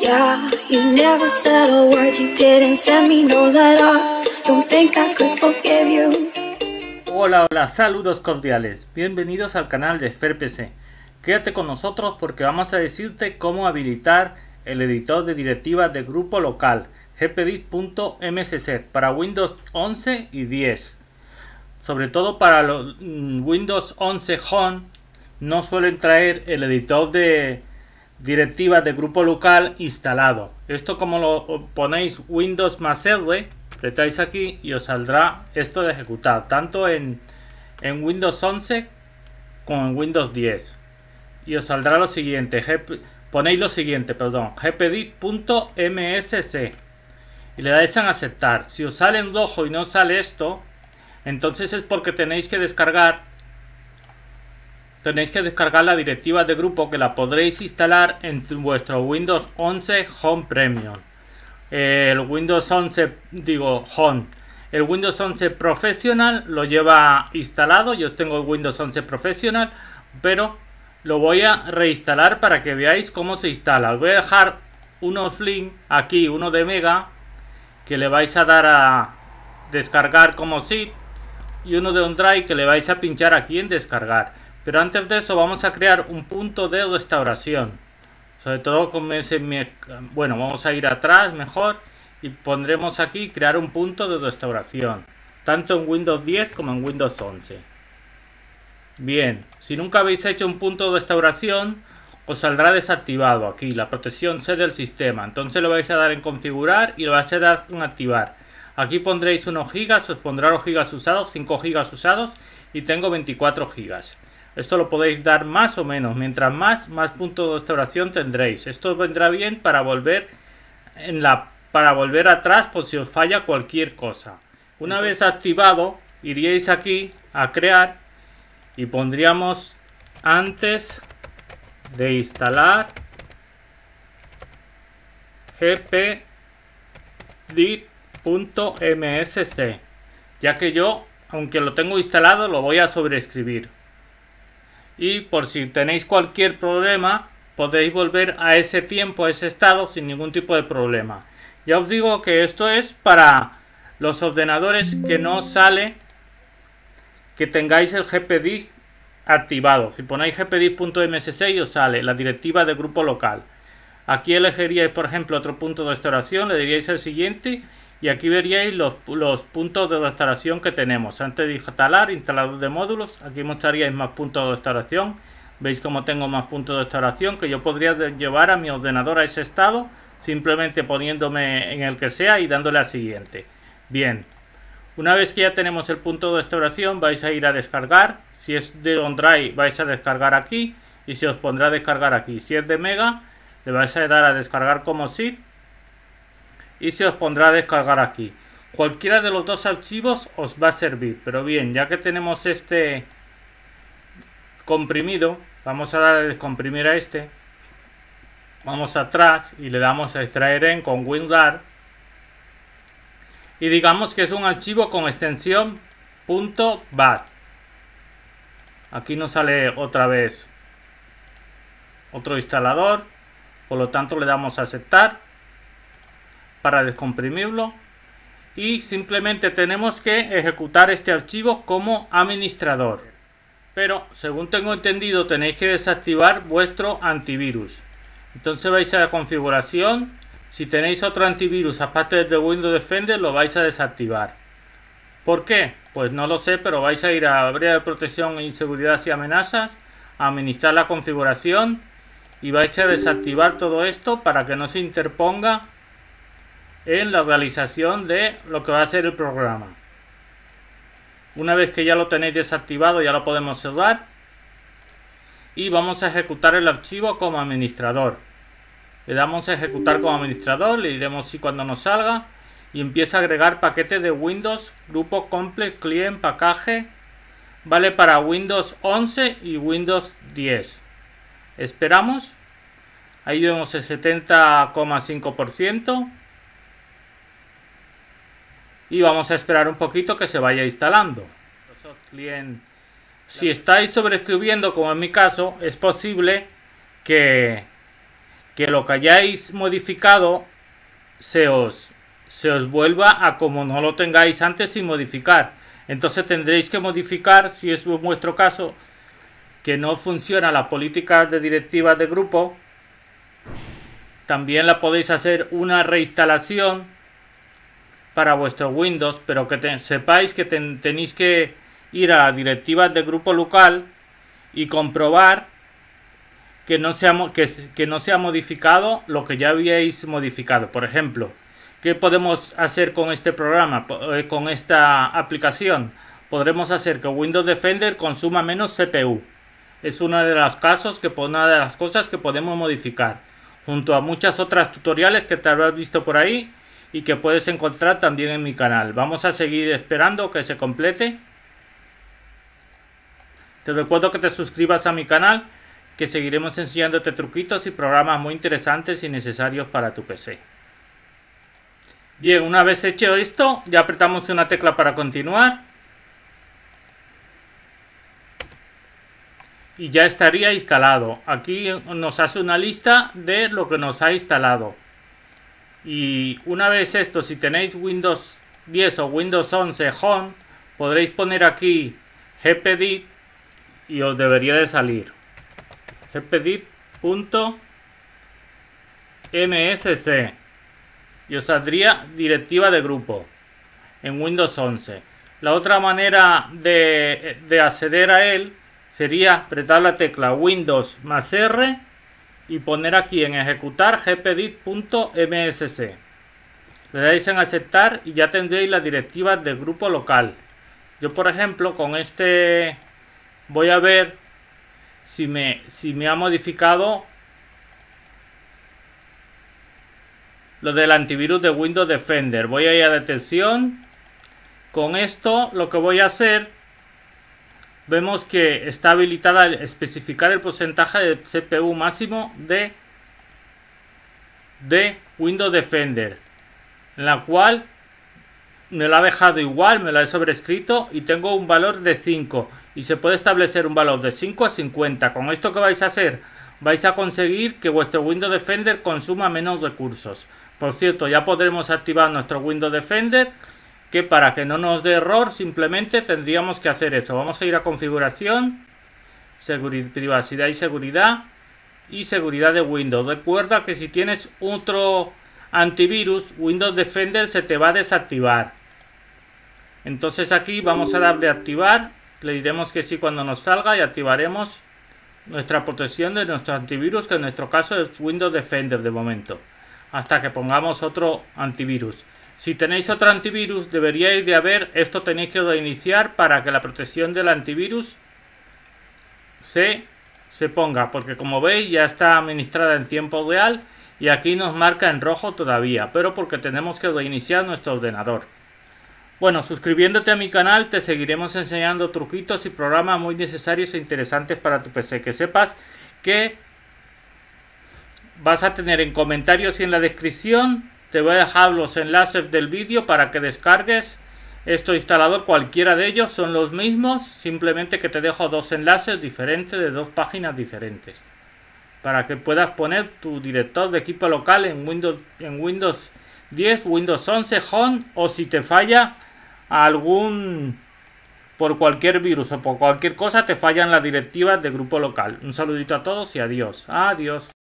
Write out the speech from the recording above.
Yeah, you never said a word, you didn't send me no letter. Don't think I could forgive you. Hola, hola, saludos cordiales. Bienvenidos al canal de FairPC. Quédate con nosotros porque vamos a decirte cómo habilitar el editor de directivas de grupo local gpdit.msc para Windows 11 y 10. Sobre todo para los mm, Windows 11 Home no suelen traer el editor de directivas de grupo local instalado. Esto como lo ponéis Windows más R, apretáis aquí y os saldrá esto de ejecutar, tanto en, en Windows 11 como en Windows 10. Y os saldrá lo siguiente, ponéis lo siguiente, perdón, gpdit.msc y le dais a aceptar. Si os sale en rojo y no sale esto, entonces es porque tenéis que descargar tenéis que descargar la directiva de grupo que la podréis instalar en vuestro Windows 11 Home Premium. El Windows 11, digo Home. El Windows 11 Professional lo lleva instalado. Yo tengo el Windows 11 Professional, pero lo voy a reinstalar para que veáis cómo se instala. Os voy a dejar unos links aquí, uno de Mega, que le vais a dar a descargar como zip y uno de OneDrive que le vais a pinchar aquí en descargar. Pero antes de eso vamos a crear un punto de restauración. Sobre todo con ese... Bueno, vamos a ir atrás mejor y pondremos aquí crear un punto de restauración. Tanto en Windows 10 como en Windows 11. Bien, si nunca habéis hecho un punto de restauración, os saldrá desactivado aquí la protección C del sistema. Entonces lo vais a dar en configurar y lo vais a dar en activar. Aquí pondréis unos gigas, os pondrá los gigas usados, 5 gigas usados y tengo 24 gigas. Esto lo podéis dar más o menos. Mientras más, más puntos de restauración tendréis. Esto vendrá bien para volver en la para volver atrás por si os falla cualquier cosa. Una vez activado, iríais aquí a crear y pondríamos antes de instalar gpdit.msc ya que yo, aunque lo tengo instalado, lo voy a sobreescribir y por si tenéis cualquier problema podéis volver a ese tiempo, a ese estado sin ningún tipo de problema. Ya os digo que esto es para los ordenadores que no sale que tengáis el gpdist activado. Si ponéis gpdist.msc os sale la directiva de grupo local. Aquí elegiríais, por ejemplo, otro punto de restauración, le diríais el siguiente y aquí veríais los, puntos de restauración que tenemos. Antes de instalar, instalador de módulos, aquí mostraríais más puntos de restauración. Veis como tengo más puntos de restauración que yo podría llevar a mi ordenador a ese estado simplemente poniéndome en el que sea y dándole a siguiente. Bien, una vez que ya tenemos el punto de restauración vais a ir a descargar. Si es de OneDrive vais a descargar aquí y se os pondrá a descargar aquí. Si es de Mega le vais a dar a descargar como zip y se os pondrá a descargar aquí. Cualquiera de los dos archivos os va a servir, pero bien, ya que tenemos este comprimido, vamos a dar a descomprimir a este. Vamos atrás y le damos a extraer en con WinRAR. Y digamos que es un archivo con extensión .bat. Aquí nos sale otra vez otro instalador. Por lo tanto le damos a aceptar para descomprimirlo. Y simplemente tenemos que ejecutar este archivo como administrador. Pero según tengo entendido tenéis que desactivar vuestro antivirus. Entonces vais a la configuración. Si tenéis otro antivirus aparte de Windows Defender lo vais a desactivar. ¿por qué? pues no lo sé pero vais a ir a área de protección e seguridad y amenazas a administrar la configuración y vais a desactivar todo esto para que no se interponga en la realización de lo que va a hacer el programa. Una vez que ya lo tenéis desactivado ya lo podemos cerrar y vamos a ejecutar el archivo como administrador. Le damos a ejecutar como administrador, le diremos si cuando nos salga y empieza a agregar paquetes de Windows, grupo Complex Client Package, vale para Windows 11 y Windows 10. Esperamos, ahí vemos el 70,5% y vamos a esperar un poquito que se vaya instalando. Si estáis sobreescribiendo, como en mi caso, es posible que, que lo que hayáis modificado se os, se os vuelva a como no lo tengáis antes sin modificar. Entonces tendréis que modificar, si es vuestro caso, que no funciona la política de directivas de grupo. También la podéis hacer una reinstalación para vuestro Windows, pero que sepáis que tenéis que ir a directivas de grupo local y comprobar que no, sea, que no se ha modificado lo que ya habíais modificado. Por ejemplo, ¿qué podemos hacer con este programa, eh, con esta aplicación? Podremos hacer que Windows Defender consuma menos CPU. Es uno de los casos que una de las cosas que podemos modificar, junto a muchas otras tutoriales que te habrás visto por ahí y que puedes encontrar también en mi canal. Vamos a seguir esperando que se complete. Te recuerdo que te suscribas a mi canal, que seguiremos enseñándote truquitos y programas muy interesantes y necesarios para tu PC. Bien, una vez hecho esto, ya apretamos una tecla para continuar. Y ya estaría instalado. Aquí nos hace una lista de lo que nos ha instalado. Y una vez esto, si tenéis Windows 10 o Windows 11 Home, podréis poner aquí gpdit y os debería de salir gpdit.msc y os saldría directiva de grupo en Windows 11. La otra manera de, de acceder a él sería apretar la tecla Windows más R y poner aquí en ejecutar gpdit.msc. Le dais en aceptar y ya tendréis las directivas del grupo local. Yo por ejemplo con este voy a ver si me, si me ha modificado lo del antivirus de Windows Defender. Voy a ir a detención. Con esto lo que voy a hacer vemos que está habilitada especificar el porcentaje de CPU máximo de, de Windows Defender, en la cual me lo ha dejado igual, me lo he sobrescrito y tengo un valor de 5 y se puede establecer un valor de 5 a 50. Con esto que vais a hacer, vais a conseguir que vuestro Windows Defender consuma menos recursos. Por cierto, ya podremos activar nuestro Windows Defender que para que no nos dé error simplemente tendríamos que hacer eso. Vamos a ir a configuración, privacidad y seguridad y seguridad de Windows. Recuerda que si tienes otro antivirus, Windows Defender se te va a desactivar. Entonces aquí vamos a darle a activar, le diremos que sí cuando nos salga y activaremos nuestra protección de nuestro antivirus, que en nuestro caso es Windows Defender de momento, hasta que pongamos otro antivirus. Si tenéis otro antivirus, deberíais de haber, esto tenéis que reiniciar para que la protección del antivirus se, se ponga, porque como veis ya está administrada en tiempo real y aquí nos marca en rojo todavía, pero porque tenemos que reiniciar nuestro ordenador. Bueno, suscribiéndote a mi canal te seguiremos enseñando truquitos y programas muy necesarios e interesantes para tu PC. Que sepas que vas a tener en comentarios y en la descripción te voy a dejar los enlaces del vídeo para que descargues este instalador. Cualquiera de ellos son los mismos, simplemente que te dejo dos enlaces diferentes de dos páginas diferentes. Para que puedas poner tu director de equipo local en Windows, en Windows 10, Windows 11, Home o si te falla algún por cualquier virus o por cualquier cosa te fallan las directivas de grupo local. Un saludito a todos y adiós. Adiós.